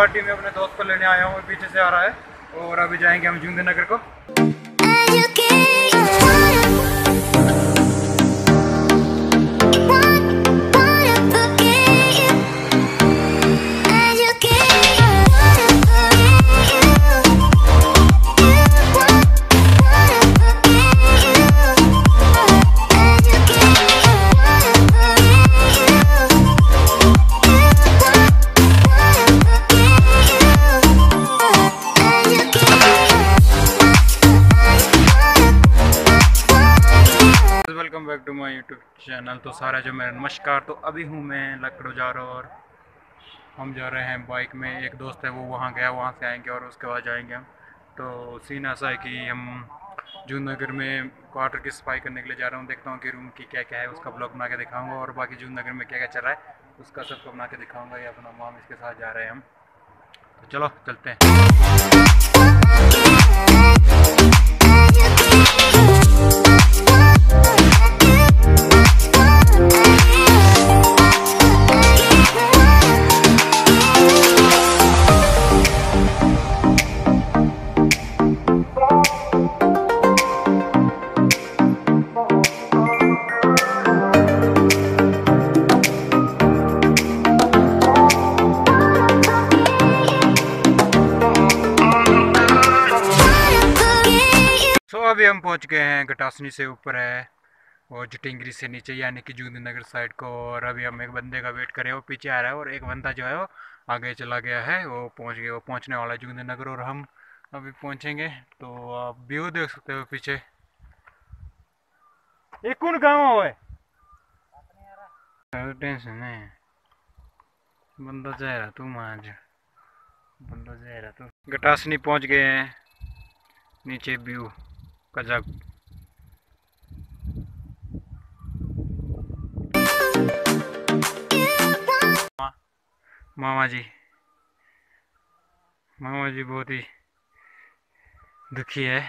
गुवाहाटी में अपने दोस्त को लेने आया हूँ पीछे से आ रहा है और अभी जाएँगे हम जूंदे नगर को। चैनल। तो सारा जो मेरा, नमस्कार। तो अभी हूँ मैं लकड़ो जा रहा और हम जा रहे हैं बाइक में। एक दोस्त है, वो वहाँ गया, वहाँ से आएँगे और उसके बाद जाएँगे हम। तो सीन ऐसा है कि हम जून नगर में क्वार्टर की सफ़ाई करने के लिए जा रहा हूँ। देखता हूँ कि रूम की क्या क्या है, उसका ब्लॉग बना के दिखाऊँगा और बाकी जून नगर में क्या क्या चल रहा है, उसका सबको बना के दिखाऊँगा। या अपना माम इसके साथ जा रहे हैं हम। तो चलो, चलते हैं। अभी हम पहुँच गए हैं गटासनी से ऊपर है और जटिंगरी से नीचे, यानी कि जूंदी नगर साइड को। और अभी हम एक बंदे का वेट कर करें वो पीछे आ रहा है और एक बंदा जो है वो आगे चला गया है, वो पहुँच गया, वो पहुँचने वाला है जूंदी नगर और हम अभी पहुँचेंगे। तो आप व्यू देख सकते हो पीछे। ये कौन गाँव है? टेंशन है बंदा जा रहा तू आज। बंदा जा रहा तू गटासनी पहुँच गए हैं। नीचे व्यू। का जग मामा जी। मामा जी बहुत ही दुखी है।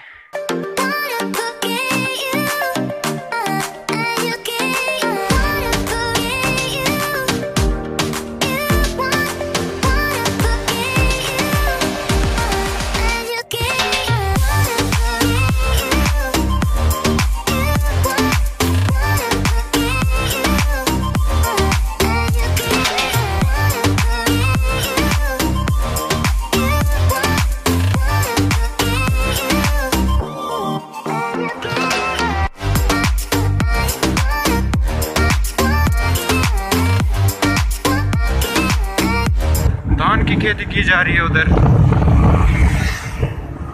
खेती की जा रही है उधर।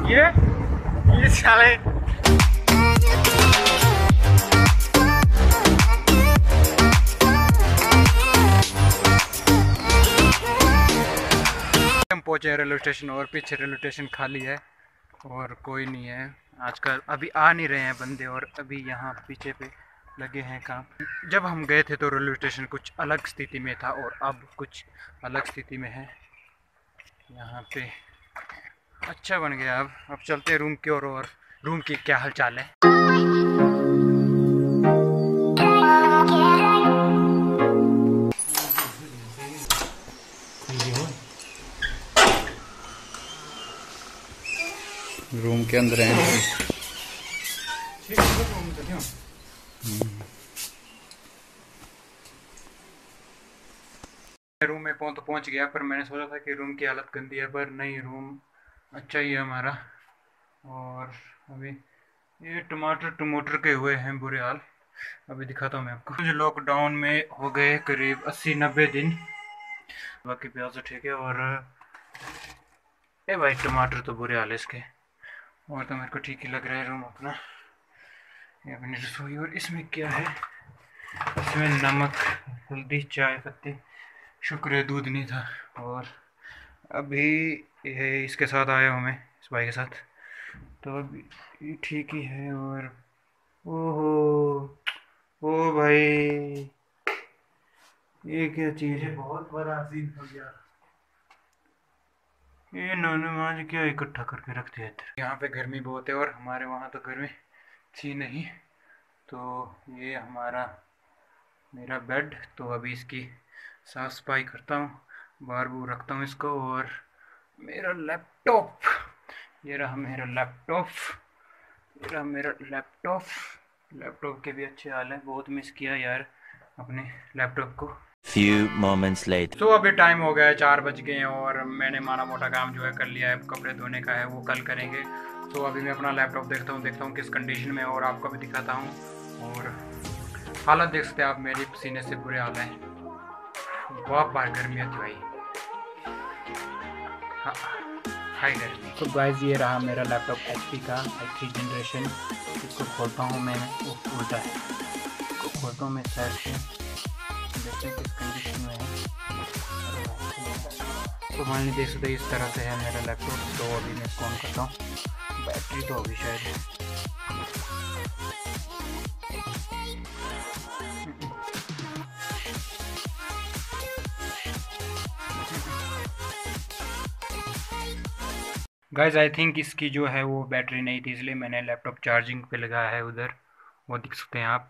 ये ये साले। हम पहुँचे रेलवे स्टेशन और पीछे रेलवे स्टेशन खाली है और कोई नहीं है। आजकल अभी आ नहीं रहे हैं बंदे और अभी यहाँ पीछे पे लगे हैं काम। जब हम गए थे तो रेलवे स्टेशन कुछ अलग स्थिति में था और अब कुछ अलग स्थिति में है। यहाँ पे। अच्छा बन गया अब। अब चलते हैं रूम की ओर और रूम की क्या हाल चाल है। रूम के अंदर हैं रूम में पहुँच तो पहुँच गया, पर मैंने सोचा था कि रूम की हालत गंदी है, पर नहीं रूम अच्छा ही है हमारा। और अभी ये टमाटर टमाटर के हुए हैं बुरे हाल। अभी दिखाता हूँ मैं आपको। मुझे लॉकडाउन में हो गए करीब अस्सी नब्बे दिन। बाकी प्याज तो ठीक है, और, ए भाई, टमाटर तो बुरे हाल है इसके। और तो मेरे को ठीक ही लग रहा है रूम अपना। ये अपनी रसोई, और इसमें क्या है? इसमें नमक, हल्दी, चाय पत्ती। शुक्र है दूध नहीं था। और अभी ये इसके साथ आया हूँ मैं इस भाई के साथ। तो अभी ये ठीक ही है और ओहो ओ भाई ये क्या चीज़ है? बहुत बड़ा सीन हो गया। ये इन्होंने आज क्या इकट्ठा करके रख दिया इधर? यहाँ पे गर्मी बहुत है और हमारे वहाँ तो गर्मी थी नहीं। तो ये हमारा मेरा बेड तो अभी इसकी साफ़ सफ़ाई करता हूँ बार बूर रखता हूँ इसको और मेरा लैपटॉप ये रहा मेरा लैपटॉप ये रहा मेरा लैपटॉप लैपटॉप के भी अच्छे हाल है बहुत मिस किया यार अपने लैपटॉप को। Few moments later. तो so, अभी टाइम हो गया है चार बज गए हैं और मैंने माना मोटा काम जो है कर लिया है कपड़े धोने का है वो कल करेंगे। तो अभी मैं अपना लैपटॉप देखता हूँ देखता हूँ किस कंडीशन में और आपको भी दिखाता हूँ। और हालत देख सकते हैं आप मेरी पसीने से बुरे हाल हैं। बहुत बार गर्मी आती भाई हाँ गर्मी। तो गाइस ये रहा मेरा लैपटॉप एचपी का थ्री जनरेशन इसको खोलता हूँ मैं, वो उल्टा है। इसको खोलता हूँ मैं साइड से। देखते किस कंडीशन में है। तो मान लीजिए, इस तरह से है मेरा लैपटॉप तो अभी मैं ऑन करता हूँ? बैटरी तो अभी शायद गाइज़ आई थिंक इसकी जो है वो बैटरी नहीं थी, इसलिए मैंने लैपटॉप चार्जिंग पे लगाया है उधर। वो देख सकते हैं आप।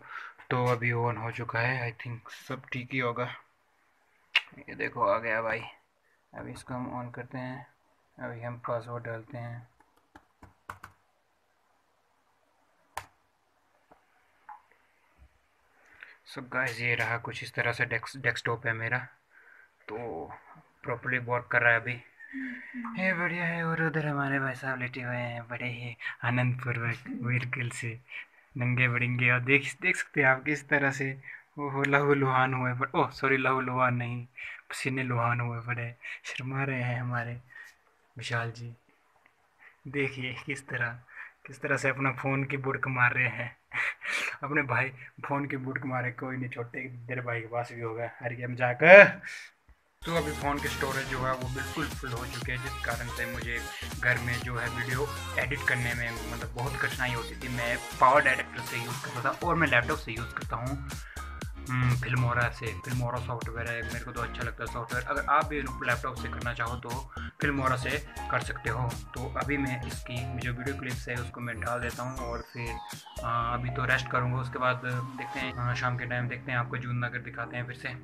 तो अभी ऑन हो चुका है। आई थिंक सब ठीक ही होगा। ये देखो, आ गया भाई। अभी इसको हम ऑन करते हैं। अभी हम पासवर्ड डालते हैं। सो गाइस ये रहा कुछ इस तरह से डेस्क डेस्कटॉप है मेरा। तो प्रॉपरली वर्क कर रहा है अभी। है बढ़िया है, और उधर हमारे भाई साहब लेटे हुए हैं, बड़े ही आनंदपूर्वक बिल्कुल से, नंगे बड़ेंगे और देख देख सकते हैं आप किस तरह से वो लहू लुहान हुए बड़े ओह सॉरी लहू लुहान नहीं, पसीने लुहान हुए बड़े, शर्मा रहे हैं हमारे, विशाल जी, देखिए किस तरह किस तरह से अपना फ़ोन की बुड़क मार रहे हैं, अपने भाई, फ़ोन की बुड़क मारे, कोई नहीं, छोटे देर भाई के पास भी होगा, हर गेम जाकर तो अभी फ़ोन की स्टोरेज जो है वो बिल्कुल फुल हो चुकी है जिस कारण से मुझे घर में जो है वीडियो एडिट करने में मतलब बहुत कठिनाई होती थी। मैं पावर डायरेक्टर से यूज़ करता था और मैं लैपटॉप से यूज़ करता हूँ। फिल्मोरा से फिल्मोरा सॉफ्टवेयर है मेरे को तो अच्छा लगता है सॉफ्टवेयर अगर आप भी लैपटॉप से करना चाहो तो फिल्मोरा से कर सकते हो। तो अभी मैं इसकी जो वीडियो क्लिप्स है उसको मैं डाल देता हूँ और फिर आ, अभी तो रेस्ट करूँगा। उसके बाद देखते हैं शाम के टाइम देखते हैं आपको जून नगर दिखाते हैं फिर से।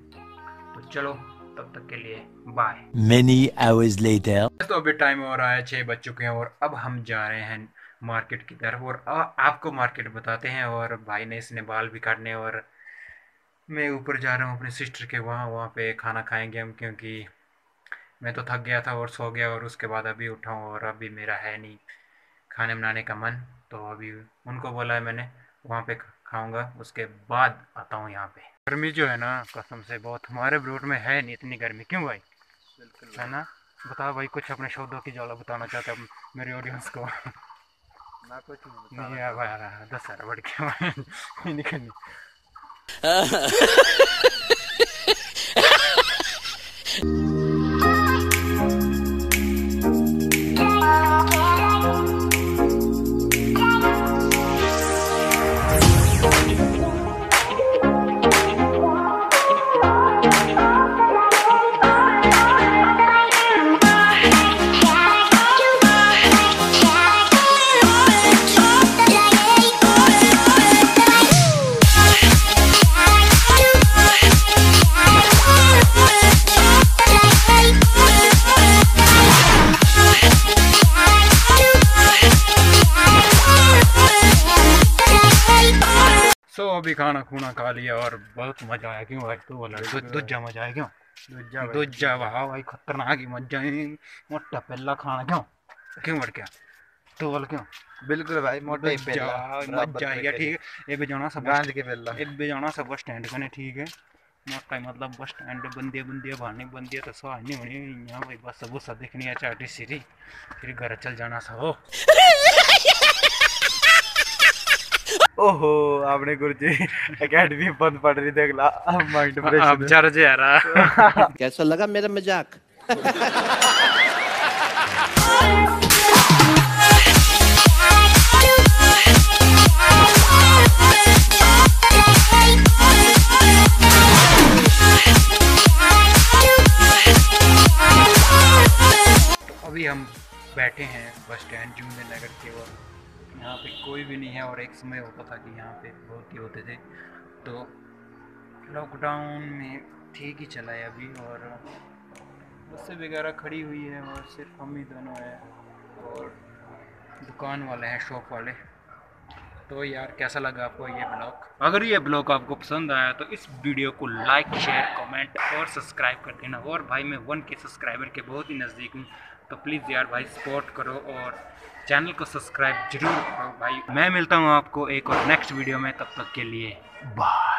तो चलो तब तक के लिए बाय Many hours later. तो अभी टाइम हो रहा है छः बज चुके हैं और अब हम जा रहे हैं मार्केट की तरफ़ और आ, आपको मार्केट बताते हैं और भाई ने इसने बाल भी काटने और मैं ऊपर जा रहा हूँ अपने सिस्टर के वहाँ वहाँ पे खाना खाएँगे हम क्योंकि मैं तो थक गया था और सो गया और उसके बाद अभी उठा हूँ और अभी मेरा है नहीं खाने बनाने का मन तो अभी उनको बोला है मैंने वहाँ पे खाऊँगा उसके बाद आता हूँ यहाँ पे। गर्मी जो है ना कसम से बहुत हमारे ब्रूट में है नहीं इतनी गर्मी। क्यों भाई? बिल्कुल है ना? बताओ भाई कुछ अपने शब्दों की ज्वाला बताना चाहते हैं मेरे ऑडियंस को? ना कुछ नहीं भाई दस हज़ार बढ़ के नहीं अभी खाना खूना खा लिया और बहुत मज़ा आया। क्यों भाई? तू बोला दूजा मज़ा आया क्यों? दूजा दूजा वाह भाई खतरनाक ही मज़ा है। मोटा पहला खाना क्यों? क्यों बढ़ गया तू बोल क्यों? बिल्कुल भाई मोटे ही पेला। मज़ा आई ठीक है। ये भी जाना सब गांज के पेला। ये भी जाना सब बस स्टैंड कने ठीक है। मोटा ही मतलब बस स्टैंड बंदे बंदे भाने बंदे तो सो आनी होनी यहाँ भाई बस सब सब देखनी है चाटी सीरी। फिर घर चल जाना सब। ओहो आपने गुरु जी अकेडमी बंद पड़ रही देख ला। माइंड अब फ्रेश जा रहा। कैसा लगा मेरा मज़ाक? पे कोई भी नहीं है और एक समय होता था कि यहाँ पे बहुत ही होते थे। तो लॉकडाउन में ठीक ही चला है अभी और बसें वगैरह खड़ी हुई है और सिर्फ़ हम ही दोनों हैं और दुकान वाले हैं शॉप वाले। तो यार, कैसा लगा आपको ये ब्लॉग अगर ये ब्लॉग आपको पसंद आया तो इस वीडियो को लाइक शेयर कमेंट और सब्सक्राइब कर देना। और भाई, मैं वन के सब्सक्राइबर के बहुत ही नज़दीक हूँ। तो प्लीज़ यार भाई सपोर्ट करो और चैनल को सब्सक्राइब ज़रूर करो भाई। मैं मिलता हूँ आपको एक और नेक्स्ट वीडियो में, तब तक के लिए। बाय